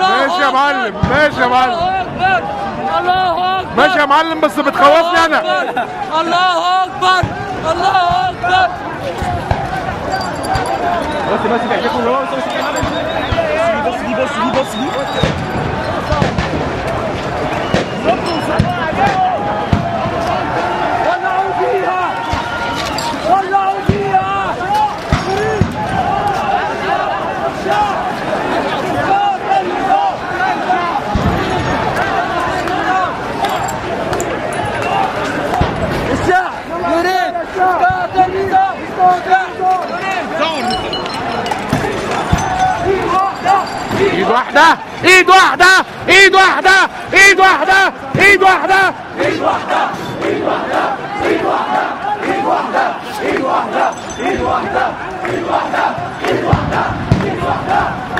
ماشي يا معلم ماشي يا معلم الله اكبر ماشي يا معلم بس بتخوفني أنا. الله اكبر الله اكبر بس بس بيحكوا اللي هو بص دي بص يريد ايد واحدة ايد واحدة ايد واحدة ايد واحدة ايد واحدة ارجع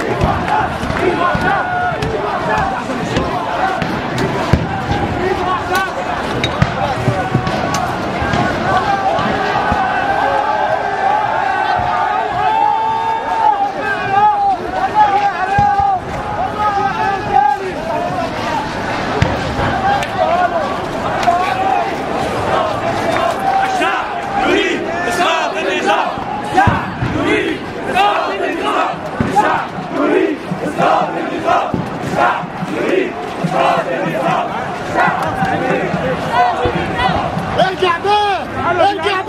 ارجع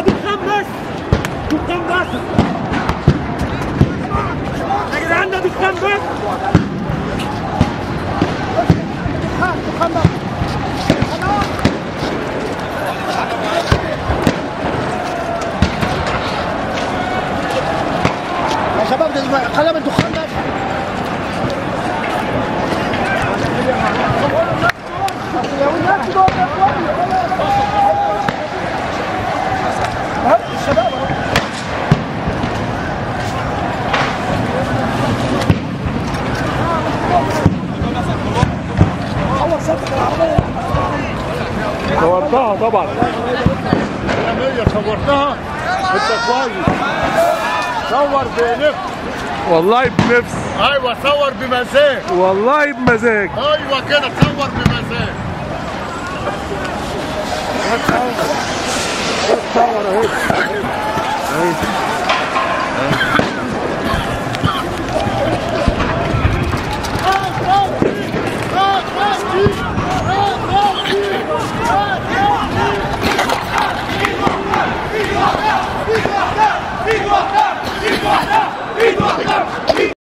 دكان بس دكان بس يا جدعان ده دكان بس يا شباب خلينا بالدخان بس صورتها طبعا يا صورتها انت كويس صور بنفس والله بنفس أيوه صور بمزاج والله بمزاج أيوه كده صور بمزاج صور اهي